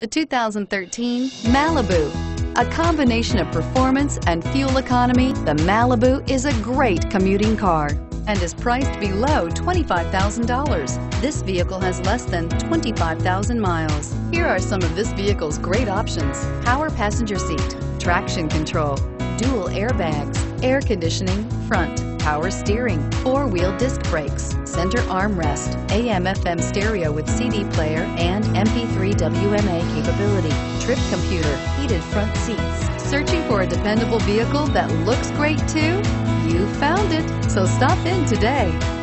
The 2013 Malibu. A combination of performance and fuel economy, the Malibu is a great commuting car and is priced below $25,000. This vehicle has less than 25,000 miles. Here are some of this vehicle's great options. Power passenger seat, traction control, dual airbags, air conditioning, front, power steering, four-wheel disc brakes, center armrest, AM FM stereo with CD player and MP3 WMA capability, trip computer, heated front seats. Searching for a dependable vehicle that looks great too? You found it, so stop in today.